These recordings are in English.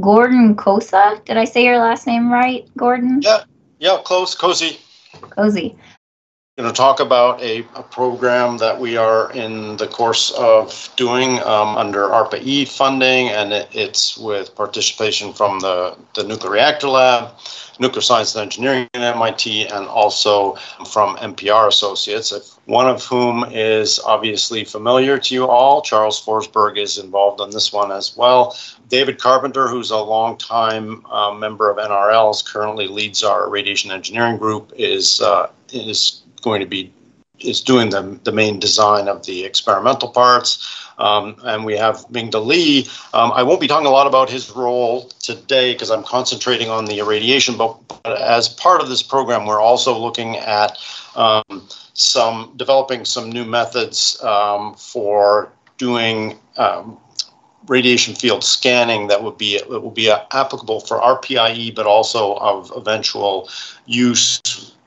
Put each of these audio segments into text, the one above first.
Gordon Kosa. Did I say your last name right, Gordon? Yeah, yeah, close, cozy. Cozy going to talk about a, a, program that we are in the course of doing um, under ARPA-E funding, and it, it's with participation from the, the Nuclear Reactor Lab, Nuclear Science and Engineering at MIT, and also from MPR Associates, one of whom is obviously familiar to you all. Charles Forsberg is involved on this one as well. David Carpenter, who's a longtime uh, member of NRLs, currently leads our radiation engineering group, is uh, is going to be is doing the, the main design of the experimental parts. Um, and we have Mingda Li. Um, I won't be talking a lot about his role today because I'm concentrating on the irradiation, but, but, as part of this program, we're also looking at um, some developing some new methods um, for doing um, radiation field scanning that would be it will be applicable for ARPA-E, but also of eventual use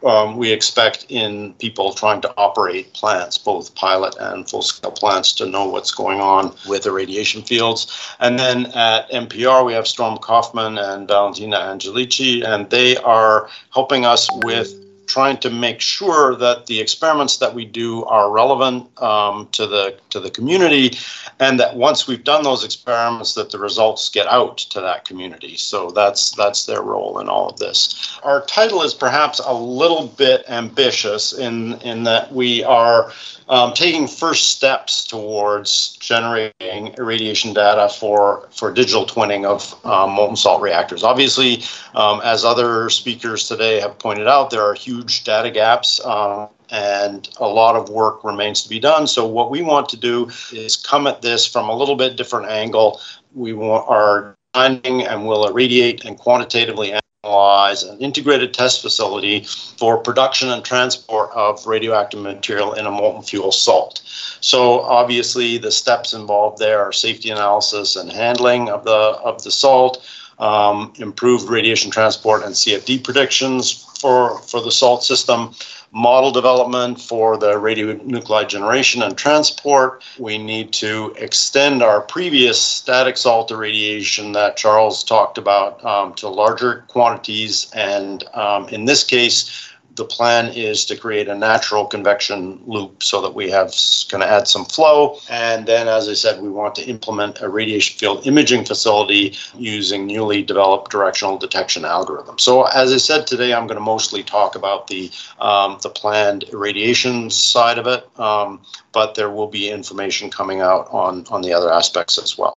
um, we expect in people trying to operate plants, both pilot and full scale plants, to know what's going on with the radiation fields. And then at MPR, we have Storm Kauffman and Valentina Angelici, and they are helping us with trying to make sure that the experiments that we do are relevant um, to the to the community, and that once we've done those experiments, that the results get out to that community. So that's that's their role in all of this. Our title is perhaps a little bit ambitious in in that we are um, taking first steps towards generating irradiation data for, for digital twinning of um, molten salt reactors. Obviously, um, as other speakers today have pointed out, there are huge data gaps um, and a lot of work remains to be done. So what we want to do is come at this from a little bit different angle. We want, are finding and will irradiate and quantitatively analyze an integrated test facility for production and transport of radioactive material in a molten fuel salt. So obviously the steps involved there are safety analysis and handling of the of the salt, um, improved radiation transport and CFD predictions for, for the salt system, model development for the radionuclide generation and transport. We need to extend our previous static salt irradiation that Charles talked about um, to larger quantities. And um, in this case, the plan is to create a natural convection loop so that we have going to add some flow. And then, as I said, we want to implement a radiation field imaging facility using newly developed directional detection algorithm. So, as I said today, I'm going to mostly talk about the um, the planned irradiation side of it, um, but there will be information coming out on on the other aspects as well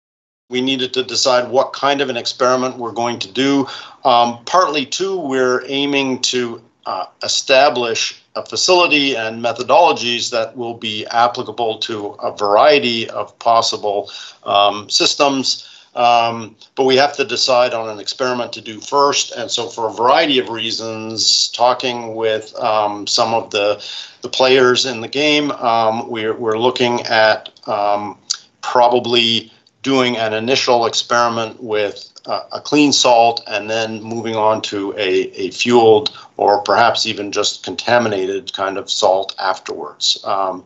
we needed to decide what kind of an experiment we're going to do. Um, partly, too, we're aiming to uh, establish a facility and methodologies that will be applicable to a variety of possible um, systems. Um, but we have to decide on an experiment to do first. And so, for a variety of reasons, talking with um, some of the, the players in the game, um, we're, we're looking at um, probably doing an initial experiment with a clean salt and then moving on to a, a fueled or perhaps even just contaminated kind of salt afterwards. Um,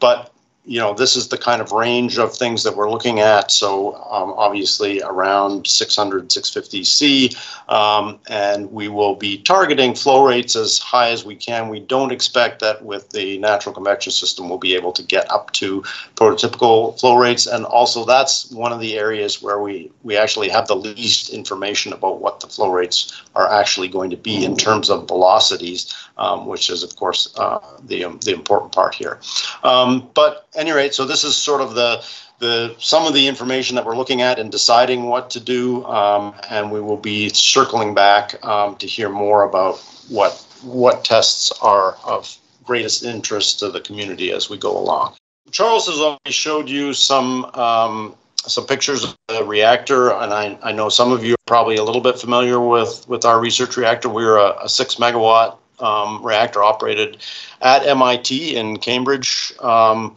but you know, this is the kind of range of things that we're looking at. So um, obviously around 600, 650 C, um, and we will be targeting flow rates as high as we can. We don't expect that with the natural convection system we'll be able to get up to prototypical flow rates. And also that's one of the areas where we, we actually have the least information about what the flow rates are actually going to be in terms of velocities, um, which is of course uh, the, the important part here. Um, but any rate, so this is sort of the the some of the information that we're looking at and deciding what to do, um, and we will be circling back um, to hear more about what what tests are of greatest interest to the community as we go along. Charles has already showed you some um, some pictures of the reactor, and I, I know some of you are probably a little bit familiar with with our research reactor. We're a, a six megawatt um, reactor operated at MIT in Cambridge. Um,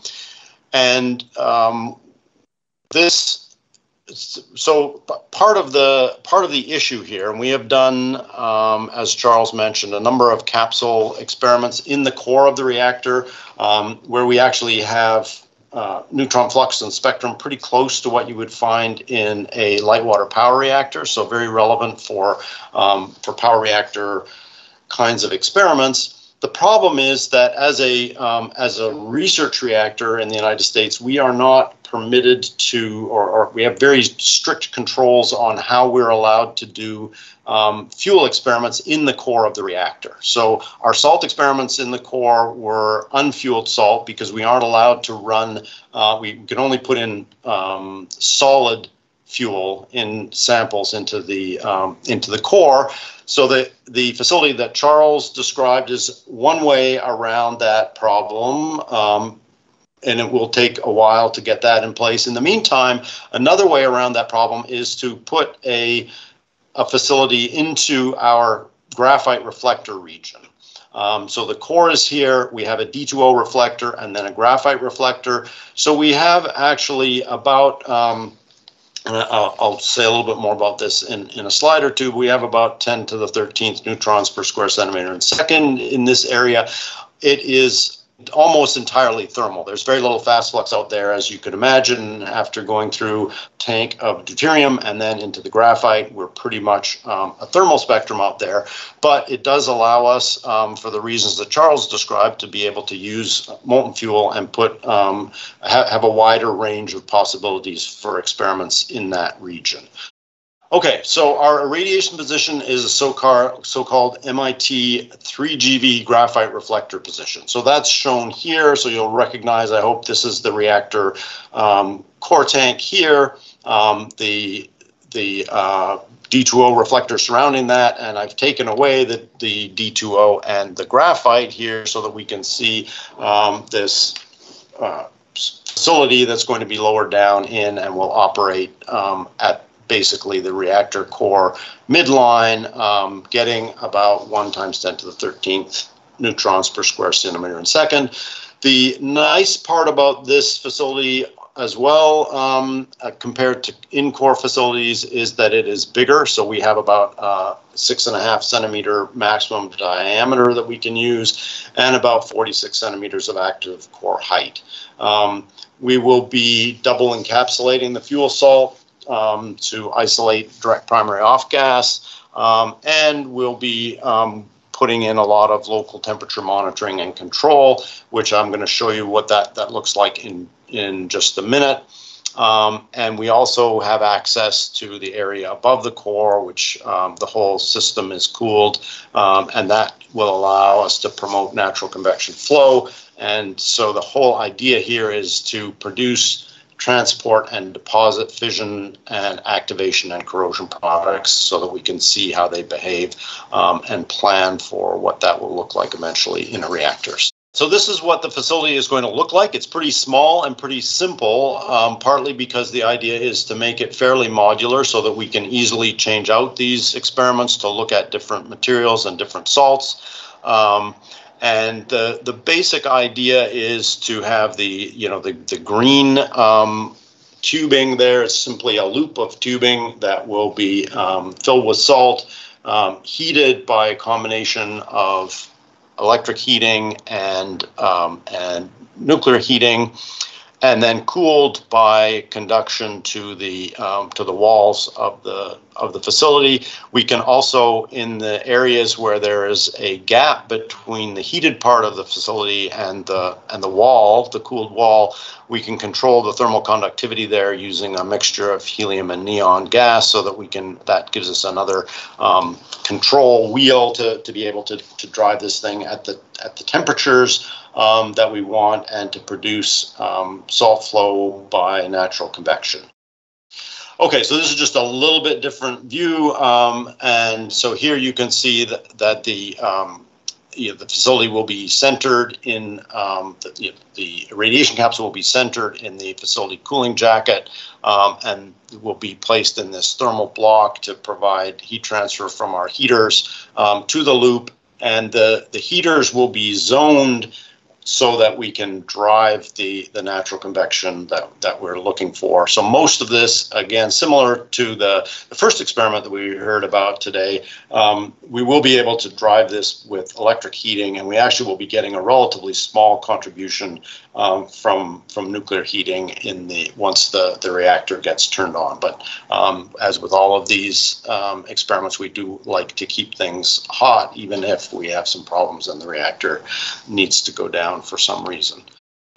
and um, this so part of the part of the issue here, and we have done, um, as Charles mentioned, a number of capsule experiments in the core of the reactor, um, where we actually have uh, neutron flux and spectrum pretty close to what you would find in a light water power reactor, so very relevant for um, for power reactor kinds of experiments. The problem is that as a um, as a research reactor in the United States, we are not permitted to, or, or we have very strict controls on how we're allowed to do um, fuel experiments in the core of the reactor. So our salt experiments in the core were unfueled salt because we aren't allowed to run. Uh, we can only put in um, solid fuel in samples into the um, into the core. So the the facility that Charles described is one way around that problem. Um, and it will take a while to get that in place. In the meantime, another way around that problem is to put a, a facility into our graphite reflector region. Um, so the core is here. We have a D2O reflector and then a graphite reflector. So we have actually about um, I'll, I'll, say a little bit more about this in, in a slide or two. We have about 10 to the 13th neutrons per square centimeter and second in this area. It is almost entirely thermal. There's very little fast flux out there, as you could imagine. After going through tank of deuterium and then into the graphite, we're pretty much um, a thermal spectrum out there. But it does allow us, um, for the reasons that Charles described, to be able to use molten fuel and put um, ha have a wider range of possibilities for experiments in that region. Okay, so our irradiation position is a so-called so MIT 3GV graphite reflector position. So that's shown here, so you'll recognize, I hope this is the reactor um, core tank here, um, the, the uh, D2O reflector surrounding that, and I've taken away the, the D2O and the graphite here so that we can see um, this uh, facility that's going to be lowered down in and will operate um, at basically the reactor core midline, um, getting about 1 times 10 to the 13th neutrons per square centimeter in second. The nice part about this facility as well um, uh, compared to in-core facilities is that it is bigger. So we have about uh, six and a half centimeter maximum diameter that we can use and about 46 centimeters of active core height. Um, we will be double encapsulating the fuel salt um, to isolate direct primary off gas, um, and we'll be um, putting in a lot of local temperature monitoring and control, which I'm going to show you what that, that looks like in, in just a minute. Um, and we also have access to the area above the core, which um, the whole system is cooled, um, and that will allow us to promote natural convection flow. And so the whole idea here is to produce transport and deposit fission and activation and corrosion products so that we can see how they behave um, and plan for what that will look like eventually in a reactor. So this is what the facility is going to look like. It's pretty small and pretty simple, um, partly because the idea is to make it fairly modular so that we can easily change out these experiments to look at different materials and different salts. Um, and the the basic idea is to have the you know the the green um, tubing there. Is simply a loop of tubing that will be um, filled with salt, um, heated by a combination of electric heating and um, and nuclear heating and then cooled by conduction to the um, to the walls of the of the facility. We can also, in the areas where there is a gap between the heated part of the facility and the and the wall, the cooled wall, we can control the thermal conductivity there using a mixture of helium and neon gas, so that we can that gives us another um, control wheel to to be able to to drive this thing at the at the temperatures um, that we want and to produce um, salt flow by natural convection. Okay, so this is just a little bit different view. Um, and so here you can see that, that the, um, you know, the facility will be centered in, um, the, you know, the, radiation capsule will be centered in the facility cooling jacket um, and will be placed in this thermal block to provide heat transfer from our heaters um, to the loop. And the, the heaters will be zoned so that we can drive the, the natural convection that, that we're looking for. So most of this, again, similar to the, the first experiment that we heard about today, um, we will be able to drive this with electric heating, and we actually will be getting a relatively small contribution um, from from nuclear heating in the once the, the reactor gets turned on. But um, as with all of these um, experiments, we do like to keep things hot, even if we have some problems and the reactor needs to go down for some reason.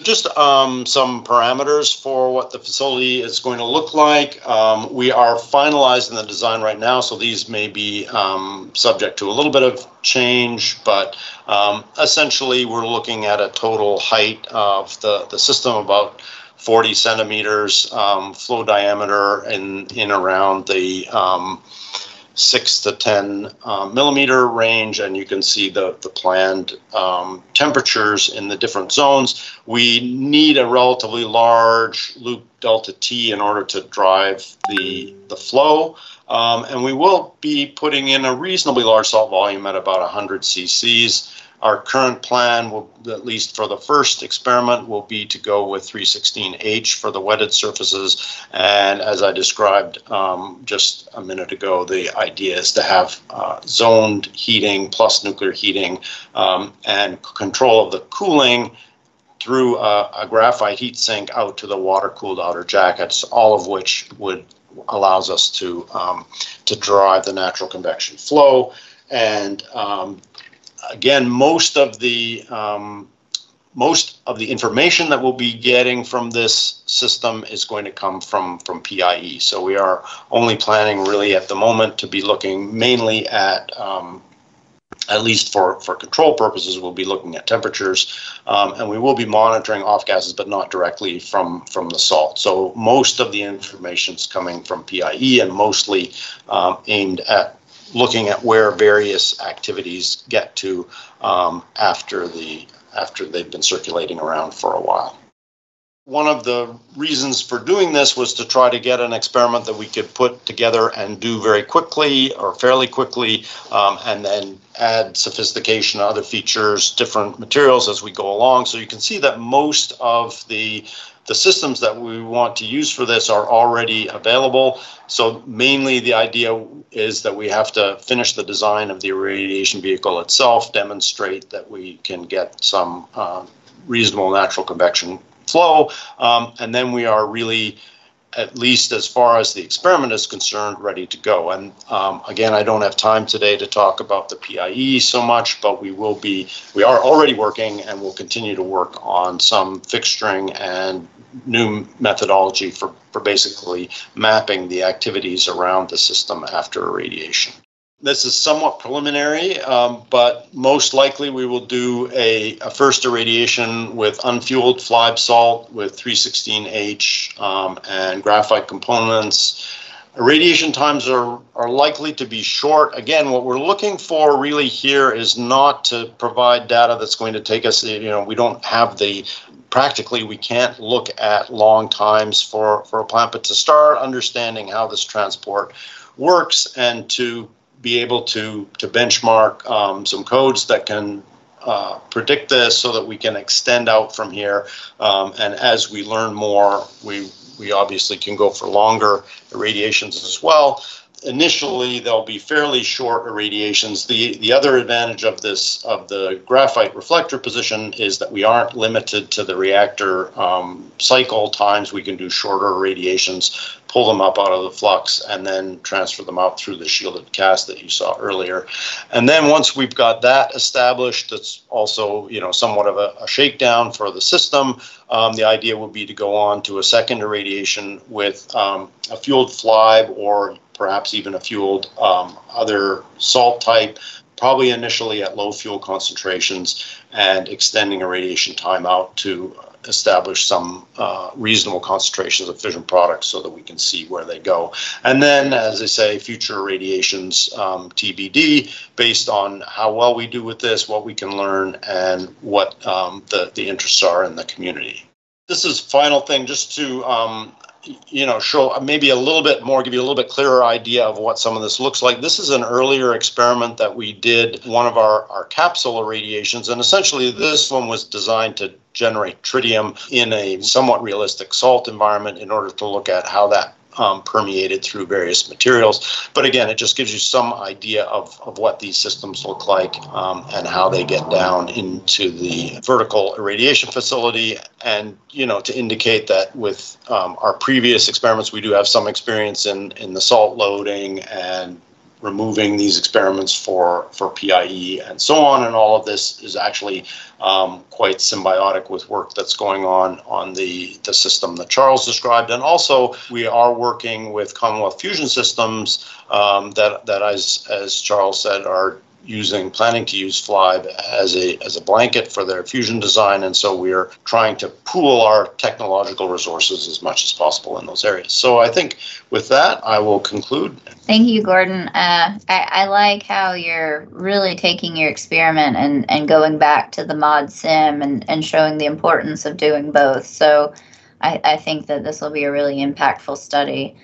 Just um, some parameters for what the facility is going to look like. Um, we are finalizing the design right now, so these may be um, subject to a little bit of change, but um, essentially we're looking at a total height of the, the system about 40 centimeters, um, flow diameter in, in around the um, six to 10 uh, millimeter range, and you can see the, the planned um, temperatures in the different zones. We need a relatively large loop delta T in order to drive the, the flow. Um, and we will be putting in a reasonably large salt volume at about 100 cc's. Our current plan, will, at least for the first experiment, will be to go with 316H for the wetted surfaces. And as I described um, just a minute ago, the idea is to have uh, zoned heating plus nuclear heating um, and control of the cooling through a, a graphite heat sink out to the water-cooled outer jackets, all of which would allows us to um, to drive the natural convection flow. And um, again, most of the um, most of the information that we'll be getting from this system is going to come from from PIE. So we are only planning really at the moment to be looking mainly at um, at least for, for control purposes, we'll be looking at temperatures um, and we will be monitoring off gases, but not directly from, from the salt. So most of the information is coming from PIE and mostly um, aimed at looking at where various activities get to um, after the after they've been circulating around for a while. One of the reasons for doing this was to try to get an experiment that we could put together and do very quickly or fairly quickly, um, and then add sophistication, other features, different materials as we go along. So you can see that most of the the systems that we want to use for this are already available. So mainly the idea is that we have to finish the design of the irradiation vehicle itself, demonstrate that we can get some uh, reasonable natural convection flow, um, and then we are really at least as far as the experiment is concerned, ready to go. And um, again, I don't have time today to talk about the PIE so much, but we will be, we are already working and will continue to work on some fixturing and new methodology for, for basically mapping the activities around the system after irradiation. This is somewhat preliminary, um, but most likely we will do a, a, first irradiation with unfueled FLiBe salt with 316H um, and graphite components. Irradiation times are, are likely to be short. Again, what we're looking for really here is not to provide data that's going to take us, you know, we don't have the, practically we can't look at long times for, for a plant, but to start understanding how this transport works and to be able to to benchmark um, some codes that can uh, predict this so that we can extend out from here. Um, and as we learn more, we we obviously can go for longer irradiations as well initially they'll be fairly short irradiations. The the other advantage of this of the graphite reflector position is that we aren't limited to the reactor um, cycle times. We can do shorter irradiations, pull them up out of the flux, and then transfer them out through the shielded cask that you saw earlier. And then once we've got that established, that's also you know somewhat of a, a shakedown for the system. Um, the idea would be to go on to a second irradiation with um, a fueled FLiBe or perhaps even a fueled um, other salt type, probably initially at low fuel concentrations and extending irradiation time out to establish some uh, reasonable concentrations of fission products so that we can see where they go. And then, as I say, future irradiations um, TBD based on how well we do with this, what we can learn, and what um, the, the interests are in the community. This is final thing just to um, you know, show maybe a little bit more, give you a little bit clearer idea of what some of this looks like. This is an earlier experiment that we did, one of our, our capsule irradiations, and essentially this one was designed to generate tritium in a somewhat realistic salt environment in order to look at how that um, permeated through various materials. But again, it just gives you some idea of, of what these systems look like um, and how they get down into the vertical irradiation facility. And, you know, to indicate that with um, our previous experiments, we do have some experience in, in the salt loading and removing these experiments for, for PIE and so on. And all of this is actually um, quite symbiotic with work that's going on on the, the system that Charles described. And also, we are working with Commonwealth Fusion Systems um, that, that as, as Charles said, are using planning to use FLiBe as a as a blanket for their fusion design and so we're trying to pool our technological resources as much as possible in those areas so i think with that i will conclude Thank you, Gordon. Uh, I, I like how you're really taking your experiment and, and going back to the mod sim and, and showing the importance of doing both. So I, I think that this will be a really impactful study.